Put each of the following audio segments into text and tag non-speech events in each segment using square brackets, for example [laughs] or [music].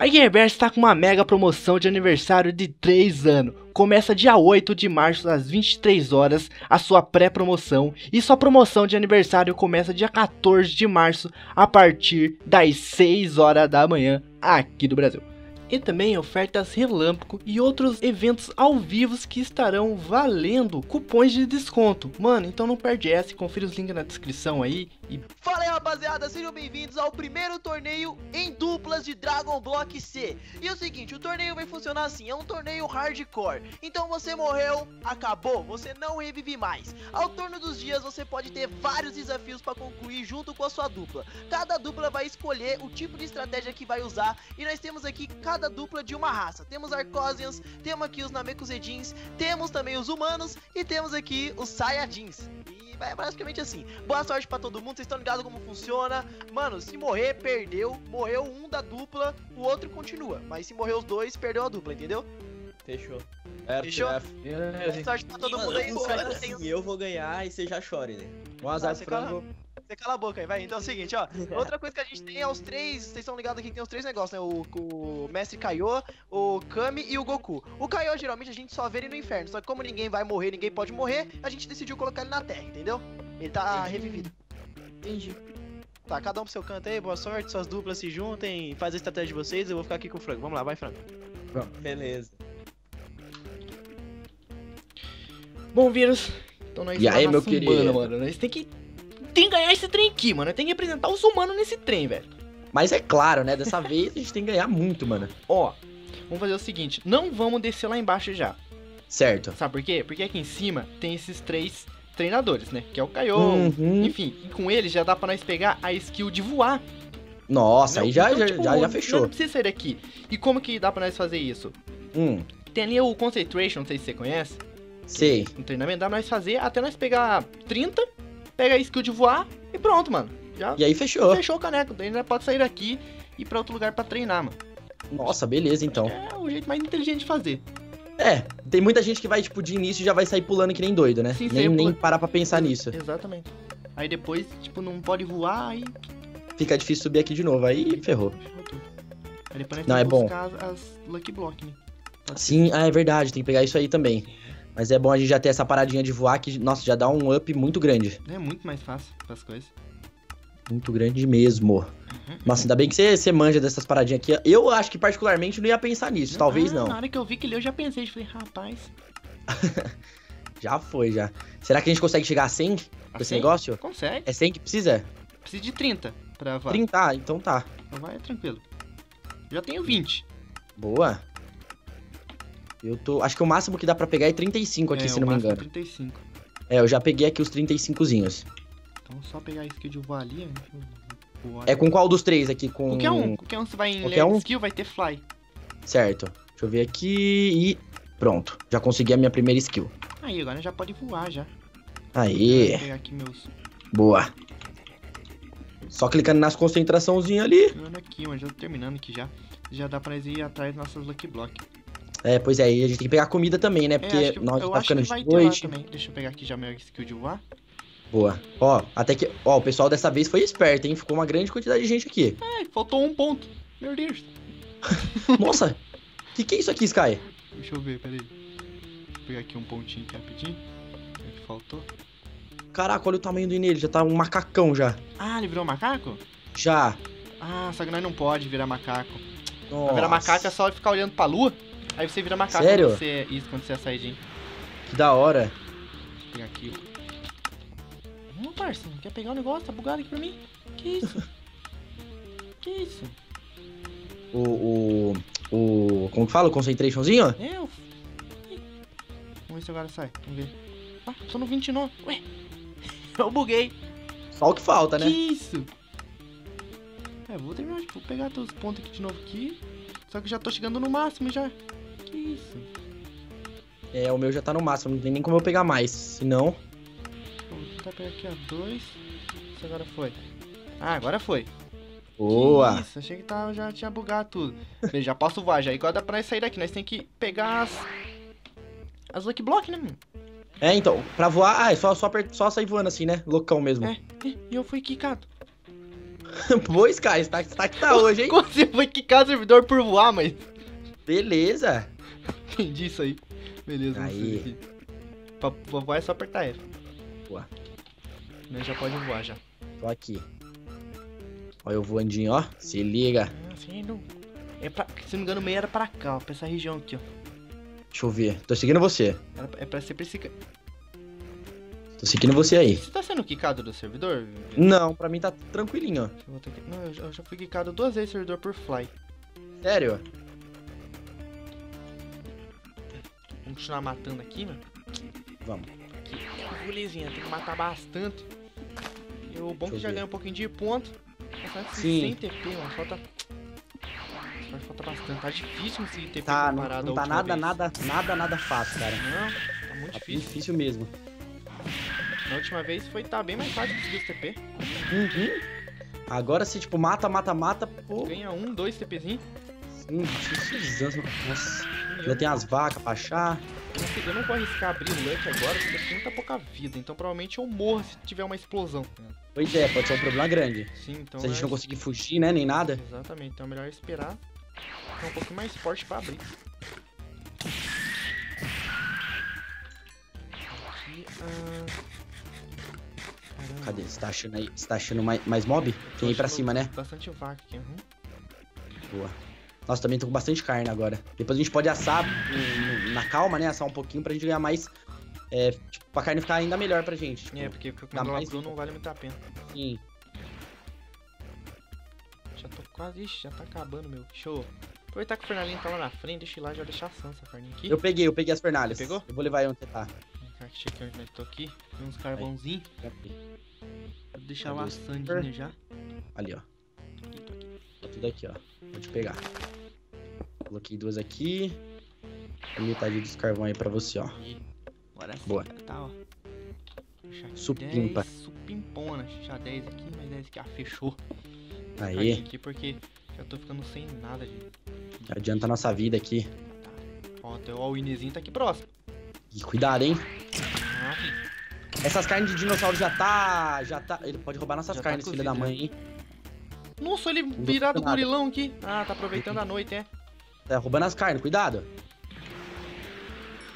A Gearbest está com uma mega promoção de aniversário de 3 anos. Começa dia 8 de março às 23 horas a sua pré-promoção e sua promoção de aniversário começa dia 14 de março a partir das 6 horas da manhã aqui do Brasil e também ofertas relâmpago e outros eventos ao vivo que estarão valendo cupons de desconto. Mano, então não perde essa confira os links na descrição aí. E... Fala aí rapaziada, sejam bem-vindos ao primeiro torneio em duplas de Dragon Block C. E é o seguinte, o torneio vai funcionar assim, é um torneio hardcore. Então você morreu, acabou, você não revive mais. Ao torno dos dias você pode ter vários desafios para concluir junto com a sua dupla. Cada dupla vai escolher o tipo de estratégia que vai usar e nós temos aqui cada cada dupla de uma raça. Temos Arcosians, temos aqui os Namekusei temos também os humanos e temos aqui os Saiyajins. E é basicamente assim. Boa sorte para todo mundo, vocês estão ligados como funciona. Mano, se morrer, perdeu. Morreu um da dupla, o outro continua. Mas se morrer os dois, perdeu a dupla, entendeu? Fechou. Fechou? Boa sorte pra todo mundo aí. Assim, eu vou ganhar e você já chore, né? Um azar frango. Você cala a boca aí, vai. Então é o seguinte, ó. [laughs] Outra coisa que a gente tem é os três. Vocês estão ligados aqui que tem os três negócios, né? O, o Mestre Kaiô, o Kami e o Goku. O Kaiô, geralmente, a gente só vê ele no inferno. Só que como ninguém vai morrer, ninguém pode morrer, a gente decidiu colocar ele na Terra, entendeu? Ele tá revivido. Entendi. Tá, cada um pro seu canto aí, boa sorte, suas duplas se juntem, faz a estratégia de vocês, eu vou ficar aqui com o Franco. Vamos lá, vai, Franco. Beleza. Bom, vírus. Então nós e aí, meu querido? mano. Nós tem que tem que ganhar esse trem aqui, mano. Tem que representar os humanos nesse trem, velho. Mas é claro, né? Dessa [laughs] vez a gente tem que ganhar muito, mano. Ó, vamos fazer o seguinte: não vamos descer lá embaixo já. Certo. Sabe por quê? Porque aqui em cima tem esses três treinadores, né? Que é o Kaiô. Uhum. Enfim, e com eles já dá pra nós pegar a skill de voar. Nossa, aí já, então, já, tipo, já, já, fechou. Não precisa sair daqui. E como que dá pra nós fazer isso? Hum. Tem ali o Concentration, não sei se você conhece. Sei. Um treinamento dá pra nós fazer até nós pegar 30, pega a skill de voar e pronto, mano. Já e aí fechou. Fechou o caneco. Daí já pode sair daqui e ir pra outro lugar pra treinar, mano. Nossa, beleza então. É o jeito mais inteligente de fazer. É, tem muita gente que vai, tipo, de início já vai sair pulando que nem doido, né? Sim, nem, pula... nem parar pra pensar nisso. Exatamente. Aí depois, tipo, não pode voar, aí. Fica difícil subir aqui de novo, aí ferrou. Aí depois não, é bom. as, as Lucky Block, né? Sim, ah, é verdade, tem que pegar isso aí também. Mas é bom a gente já ter essa paradinha de voar que, nossa, já dá um up muito grande. É muito mais fácil as coisas. Muito grande mesmo. Uhum. Nossa, ainda bem que você, você manja dessas paradinhas aqui. Eu acho que particularmente não ia pensar nisso, não, talvez não. Na hora que eu vi que ele eu já pensei, falei, rapaz. [laughs] já foi, já. Será que a gente consegue chegar a 100 com esse 100? negócio? Consegue. É 100 que precisa? Precisa de 30 pra voar. 30, ah, então tá. Então vai, tranquilo. Já tenho 20. Boa. Eu tô. Acho que o máximo que dá pra pegar é 35 aqui, é, se não me engano. 35. É, eu já peguei aqui os 35zinhos. Então só pegar a skill de voar ali. É com qual dos três aqui? Com... Qualquer um. Qualquer um você vai em qualquer um? skill, vai ter fly. Certo. Deixa eu ver aqui e. Pronto. Já consegui a minha primeira skill. Aí, agora já pode voar já. Aí. Vou pegar aqui meus. Boa. Só clicando nas concentraçãozinhas ali. Aqui, mas já tô terminando aqui já. Já dá pra ir atrás das nossas Lucky Block. É, pois é, e a gente tem que pegar comida também, né? Porque é, nós tá ficando de noite. Deixa eu pegar aqui já meu skill de voar. Boa. Ó, até que. Ó, o pessoal dessa vez foi esperto, hein? Ficou uma grande quantidade de gente aqui. É, faltou um ponto. Meu Deus. [laughs] Nossa! O que, que é isso aqui, Sky? Deixa eu ver, peraí. Vou pegar aqui um pontinho aqui rapidinho. O é que faltou? Caraca, olha o tamanho do Inê, ele já tá um macacão já. Ah, ele virou macaco? Já. Ah, só que nós não pode virar macaco. Nossa. Pra virar macaco é só ficar olhando pra lua. Aí você vira macaco Sério? Quando você, isso quando você é saidinho. Que da hora. Deixa eu pegar aqui. Não, parça, quer pegar o um negócio? Tá bugado aqui pra mim? Que isso? [laughs] que isso? O, o. O. Como que fala? O concentrationzinho? É, eu. Vamos ver se agora sai. Vamos ver. Ah, só no 29. Ué. [laughs] Eu buguei. Só o que falta, né? Que isso? É, vou terminar. Vou pegar todos os pontos aqui de novo aqui. Só que já tô chegando no máximo já. Que isso? É, o meu já tá no máximo, não tem nem como eu pegar mais, senão... Vou tentar pegar aqui, ó, dois. Isso agora foi. Ah, agora foi. Boa! Que isso, achei que tava, já tinha bugado tudo. Beleza, já posso voar já. Agora dá pra nós sair daqui, nós tem que pegar as... As Lucky Block, né, mano? É, então, pra voar, ah, é só, só, só sair voando assim, né? Loucão mesmo. É, e eu fui quicado. [laughs] Boa, Sky, você tá, você tá que tá hoje, hein? Você foi quicar o servidor por voar, mas. Beleza. [laughs] Entendi isso aí. Beleza, Aí. Pra, pra voar é só apertar F. Boa. Né, já pode voar já. Tô aqui. Olha eu voandinho, ó. Se liga. Ah, assim, não. É pra, se não me engano, o meio era pra cá, ó. Pra essa região aqui, ó. Deixa eu ver. Tô seguindo você. Era, é pra ser pra esse. Tô seguindo você aí. Você tá sendo quicado do servidor? Não, pra mim tá tranquilinho, ó. Eu. Não, eu já, eu já fui quicado duas vezes servidor por fly. Sério? Continuar matando aqui, mano. Vamos. Belezinha, tem que matar bastante. E o bom é Deixa que já ver. ganha um pouquinho de ponto. Bastante Sim. 100 TP, mano. Falta. Falta bastante. Tá difícil esse TP Tá, não, comparado não à tá nada, vez. nada, nada, nada fácil, cara. Não, tá muito Tá difícil. difícil mesmo. Na última vez foi tá bem mais fácil conseguir os TP. Uhum. Agora se, tipo, mata, mata, mata, pô. Ganha um, dois TPzinho. Sim, difícil. Nossa. Ainda tem as vacas pra achar. Eu não, vou arriscar abrir o LUT agora, porque eu tenho muita pouca vida. Então provavelmente eu morro se tiver uma explosão. Pois é, pode ser um problema grande. Sim, então. Se a gente é- não conseguir fugir, né, nem nada. Exatamente, então é melhor esperar. Ficar um pouquinho mais forte pra abrir. Aqui. Caramba. Cadê? Você tá achando aí? Você tá achando mais, mais mob? Tem aí pra cima, né? Bastante vaca aqui, uhum. Boa. Nossa, também tô com bastante carne agora. Depois a gente pode assar na calma, né? Assar um pouquinho pra gente ganhar mais. É, tipo, pra carne ficar ainda melhor pra gente. Tipo, É, porque ela mais cru vida. não vale muito a pena. sim. Já tô quase. Ixi, já tá acabando, meu. Show. Aproveitar que o Fernandinho tá lá na frente, deixa eu ir lá já deixar a Sansa, Fernandinho aqui. Eu peguei, eu peguei as pernalhas. Você pegou? Eu vou levar aí onde você tá. Deixa eu onde eu tô aqui. Tem uns carvãozinhos. Vou deixar lá a o Sandinha já. Ali, ó. Tá tudo aqui, ó. Pode pegar. Coloquei duas aqui. A metade dos carvão aí pra você, ó. Bora Boa. tá, ó. Supimpa. 10, Supimpona. Deixa 10 aqui, mas 10 aqui, ah, fechou. Aí. aqui porque já tô ficando sem nada de. Adianta a nossa vida aqui. Ó, até ó, o Inezinho tá aqui próximo. E cuidado, hein? Ah. Essas carnes de dinossauro já tá. Já tá. Ele pode roubar nossas Já tá carnes, filha da cozido, mãe, hein? Nossa, ele virado gorilão aqui. Ah, tá aproveitando a noite, é. Tá roubando as carnes, cuidado.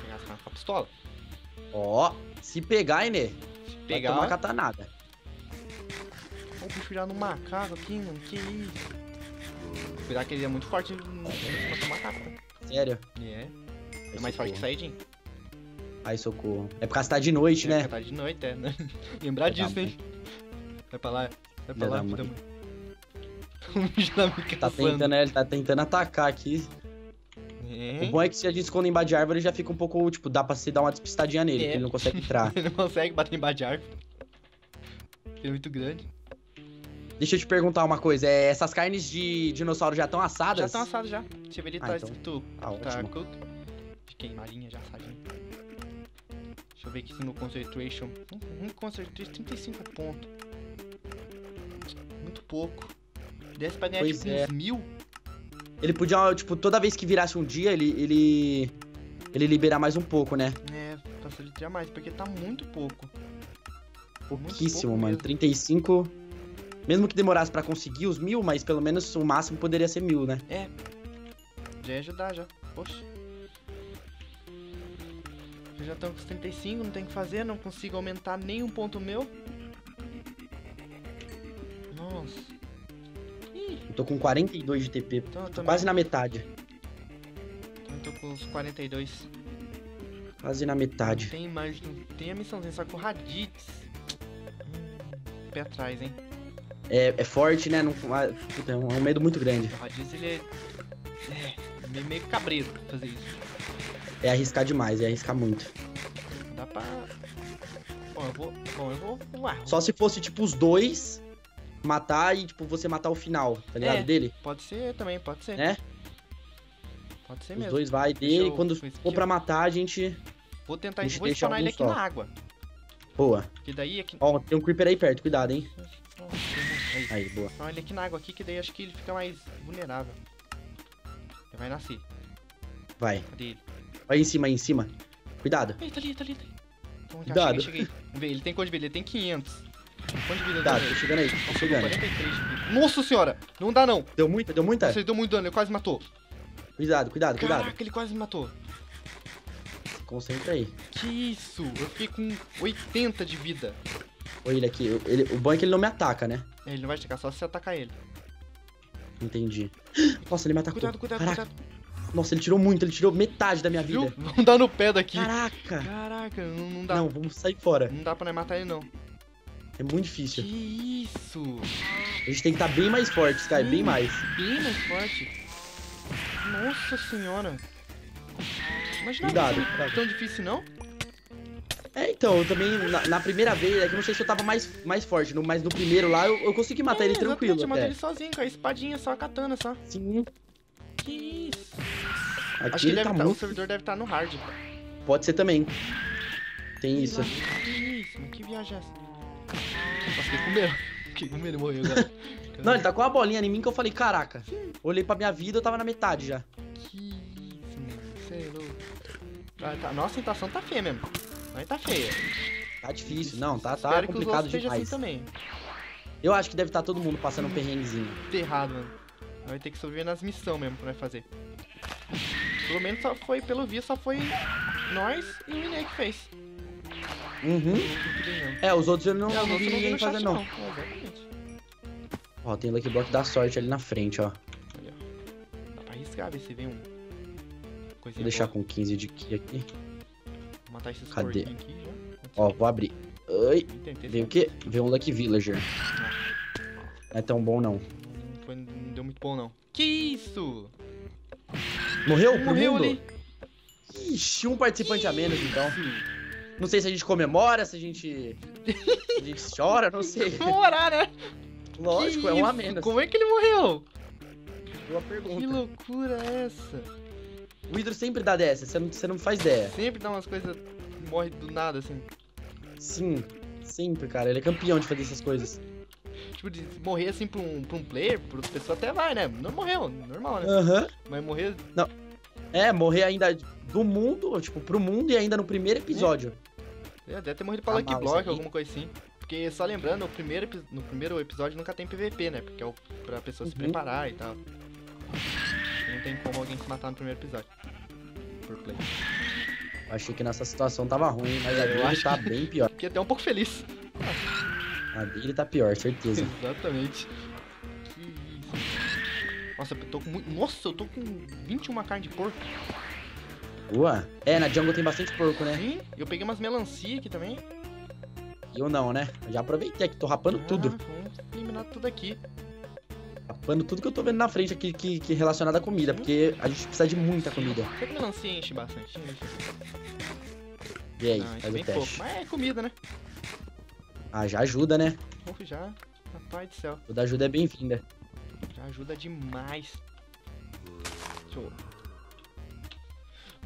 Pegar as caras com a pistola. Ó, se pegar, hein, né? Se Vai pegar. tomar catanada. Ó, o bicho virado um macaco aqui, mano. Que isso? Cuidado que ele é muito forte, vai macaco. né? Sério. É. Ai, É mais forte que socorro. Saiyajin. Ai, socorro. É por causa que tá de noite, É, né? porque Tá de noite, é. né? [laughs] Lembrar disso, hein? Vai pra lá, vai pra lá, da filho da mãe. mãe. [laughs] O bicho tá me Tá caçando. tentando, né? Ele tá tentando atacar aqui. É. O bom é que se a gente esconde embaixo de árvore, já fica um pouco, tipo, dá pra se dar uma despistadinha nele, É. que ele não consegue [laughs] entrar. Ele não consegue bater embaixo de árvore. Ele é muito grande. Deixa eu te perguntar uma coisa, é, essas carnes de dinossauro já estão assadas? Já estão assados já. Você vê ali, Ah, tá então escrito tá tá ótimo. cooked. De queimadinha já assadinho. Deixa eu ver aqui se no concentration. Um, um concentration, 35 pontos. Muito pouco. Desse pra ganhar Pois tipo é. uns mil. Ele podia, tipo, toda vez que virasse um dia, ele, ele, ele liberar mais um pouco, né? É, facilitaria mais, porque tá muito pouco. Pouquíssimo, pouco mano. mesmo. 35. Mesmo que demorasse pra conseguir os mil, mas pelo menos o máximo poderia ser mil, né? Já ia ajudar já. Poxa. Já estão com os 35, não tem o que fazer, não consigo aumentar nem um ponto meu. Tô com 42 de TP. então Tô também. quase na metade. Então eu tô com os 42. Quase na Não metade. tem mais. Tem a missãozinha, só com o Raditz. Hum, pé atrás, hein? É, é forte, né? Não, ah, puta, é um, é um medo muito grande. O Raditz ele é. É, meio, cabreiro fazer isso. É arriscar demais, é arriscar muito. Dá pra. Bom, eu vou. Bom, eu vou. Ué, Só se fosse, tipo, os dois matar e, tipo, você matar o final, tá ligado? É. Dele, pode ser também, pode ser. né? Pode ser Os mesmo. dois vai dele eu- e quando for pra matar, a gente. Vou tentar. Deixa- Vou deixa spawnar ele aqui só. na água. Boa. Que daí aqui. Ó, tem um creeper aí perto, cuidado, hein? Aí. Aí, boa. Spawnar ele aqui na água aqui, que daí acho que ele fica mais vulnerável. Ele vai nascer. Vai. Cadê ele? Vai em cima, aí em cima. Cuidado. Ei, tá ali, tá ali, tá ali. Então, já Cuidado. cheguei, cheguei. Ele tem quanto de? Ele tem 500. Quanto de vida tem tô chegando aí, tô chegando. 43 de vida. Nossa senhora, não dá não. Deu muita? Deu muita? Você deu muito dano, ele quase matou. Cuidado, cuidado, cuidado. Caraca, ele quase me matou. Concentra aí. Que isso? Eu fiquei com 80 de vida. Olha ele aqui. eu- Ele, o bom é que ele não me ataca, né? É, Ele não vai te atacar só se você atacar ele. Entendi. [gasps] Nossa, ele me atacou. Cuidado, cuidado, Caraca. cuidado. Nossa, ele tirou muito. Ele tirou metade da minha Viu? vida. Vamos dar no pé daqui. Caraca. Caraca, não, não dá. Não, vamos sair fora. Não dá pra nós matar ele, não. É muito difícil. Que isso? A gente tem que estar bem mais forte, Sky. Bem Hum. mais. Bem mais forte. Nossa senhora. Imagina Cuidado, não cuidado. tão difícil, não? É, então, eu também, na, na primeira vez, é que eu não sei se eu tava mais, mais forte, no, mas no primeiro lá eu, eu consegui matar ele É, tranquilo exatamente, Eu matei até. ele sozinho, com a espadinha, só a katana, só. Sim, Que isso? aqui Acho que ele deve tá tá- o muito... servidor deve estar no hard. Pode ser também. Tem isso. Que isso? Que viagem é essa? Fiquei com medo. Fiquei com medo, ele morreu agora. [laughs] Não, ele tá com uma bolinha em mim que eu falei, caraca. Olhei pra minha vida, eu tava na metade já. Que isso, mano. Você é louco. Ah, tá. Nossa, a situação tá feia mesmo. Mas tá feia. Tá difícil, não, tá, tá Espero que os complicado estejam demais. assim também. Eu acho que deve estar todo mundo passando um perrenguezinho. Tá errado, mano. Vai ter que sobreviver nas missões mesmo pra fazer. Pelo menos só foi, pelo visto, só foi nós e o Miné que fez. Uhum. Não não. É, os outros eu não, não vi não ninguém chat, fazer, não. não. Exatamente. Ó, tem o Lucky Block da sorte ali na frente, ó. Dá pra arriscar, ver se vem um. Coisinha Vou deixar boa. com 15 de ki aqui. Vou matar esses Cadê? aqui. Ó, vou abrir. Ai, item, veio o quê? Veio um Lucky Villager. Não é tão bom, não. Não, foi- não deu muito bom, não. Que isso? Morreu? Morreu ali. Ixi, um participante a menos, então. Não sei se a gente comemora, se a gente. se a gente chora, não sei. Vamos orar, né? Lógico, Que é um a menos. Como é que ele morreu? Boa Que pergunta. loucura é essa? O Hydro sempre dá dessa, você não, você não faz ideia. Sempre dá umas coisas. Morre do nada, assim. Sim, sempre, cara. Ele é campeão de fazer essas coisas. Tipo, de morrer assim pra um, pra um player, pra outra pessoa até vai, né? Não morreu, normal, né? Aham. Mas morrer. É, morrer ainda do mundo, tipo, pro mundo e ainda no primeiro episódio. é, Deve ter morrido pra Tá Lucky Block, aí. alguma coisa assim. Porque, só lembrando, no primeiro, no primeiro episódio nunca tem PVP, né? Porque é o, pra pessoa se Uhum. preparar e tal. Não tem como alguém se matar no primeiro episódio. Por play. Eu achei que nessa situação tava ruim, mas a dele acho tá [laughs] bem pior. Fiquei até um pouco feliz. A dele tá pior, certeza. Exatamente. Que isso. Nossa, eu tô com muito. Nossa, eu tô com 21 carne de porco. Boa. É, na jungle tem bastante porco, né? Sim, eu peguei umas melancia aqui também. Eu não, né? Eu já aproveitei aqui, tô rapando tudo. Ah, vamos eliminar tudo aqui. Rapando tudo que eu tô vendo na frente aqui que, que relacionado à comida, porque a gente precisa de muita comida. Será que melancia enche bastante? E aí, enche faz o bem pouco. teste. Mas é comida, né? Ah, já ajuda, né? Pouco já. Rapaz do céu. Toda ajuda é bem-vinda. Já ajuda demais. Deixa eu...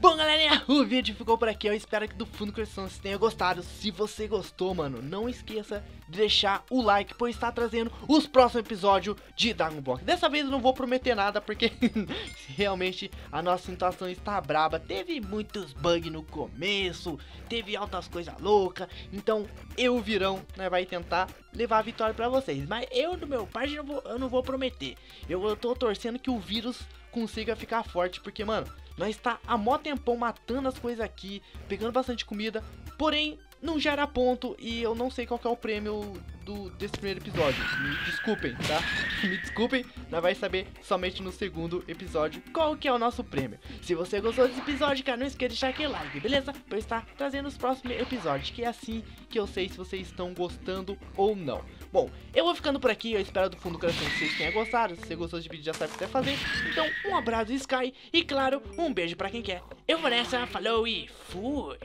Bom, galerinha, [laughs] o vídeo ficou por aqui. Eu espero que do fundo do coração você tenha gostado. Se você gostou, mano, não esqueça de deixar o like, pois está trazendo os próximos episódios de Dragon Block. Dessa vez eu não vou prometer nada, porque [laughs] realmente a nossa situação está braba. Teve muitos bugs no começo, teve altas coisas loucas. Então, eu, Virão, né, vai tentar levar a vitória pra vocês. Mas eu, do meu parte, não vou, eu não vou prometer. Eu, eu tô torcendo que o vírus consiga ficar forte, porque, mano, nós está há mó tempão matando as coisas aqui, pegando bastante comida, porém não gera ponto e eu não sei qual é o prêmio do, desse primeiro episódio. Me desculpem, tá? [laughs] Me desculpem, nós vai saber somente no segundo episódio qual que é o nosso prêmio. Se você gostou desse episódio, cara, não esqueça de deixar aquele like, beleza? Pra eu estar trazendo os próximos episódios, que é assim que eu sei se vocês estão gostando ou não. Bom, eu vou ficando por aqui, eu espero do fundo do coração que vocês tenham gostado. Se você gostou desse vídeo, já sabe o que até fazer. Então, um abraço Sky e, claro, um beijo pra quem quer. Eu vou nessa, falou e fui!